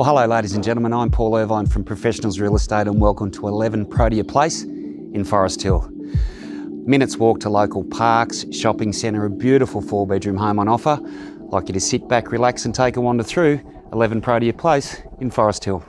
Well, hello, ladies and gentlemen. I'm Paul Irvine from Professionals Real Estate, and welcome to 11 Protea Place in Forest Hill. Minutes walk to local parks, shopping centre, a beautiful four bedroom home on offer. I'd like you to sit back, relax, and take a wander through 11 Protea Place in Forest Hill.